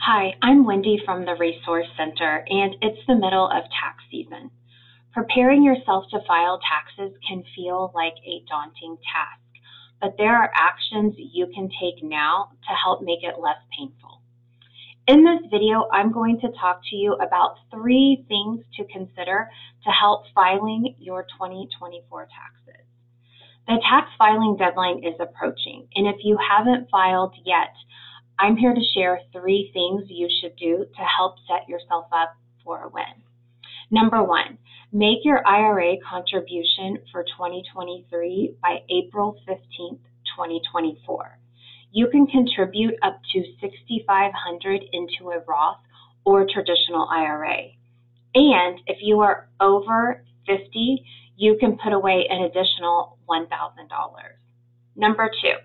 Hi, I'm Wendy from the Resource Center, and it's the middle of tax season. Preparing yourself to file taxes can feel like a daunting task, but there are actions you can take now to help make it less painful. In this video, I'm going to talk to you about three things to consider to help filing your 2024 taxes. The tax filing deadline is approaching, and if you haven't filed yet, I'm here to share three things you should do to help set yourself up for a win. Number one, make your IRA contribution for 2023 by April 15th, 2024. You can contribute up to 6,500 into a Roth or traditional IRA. And if you are over 50, you can put away an additional $1,000. Number two,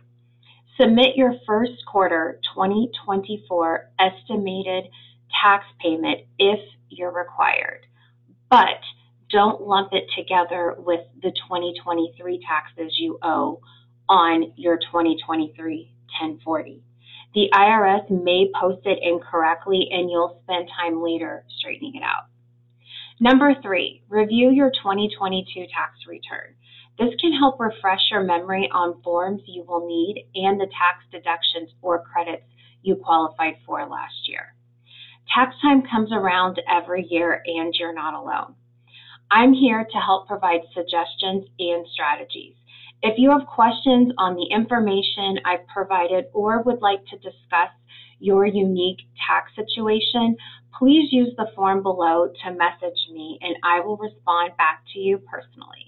Submit your first quarter 2024 estimated tax payment if you're required, but don't lump it together with the 2023 taxes you owe on your 2023 1040. The IRS may post it incorrectly and you'll spend time later straightening it out. Number three, review your 2022 tax return. This can help refresh your memory on forms you will need and the tax deductions or credits you qualified for last year. Tax time comes around every year and you're not alone. I'm here to help provide suggestions and strategies. If you have questions on the information I've provided or would like to discuss your unique tax situation, please use the form below to message me and I will respond back to you personally.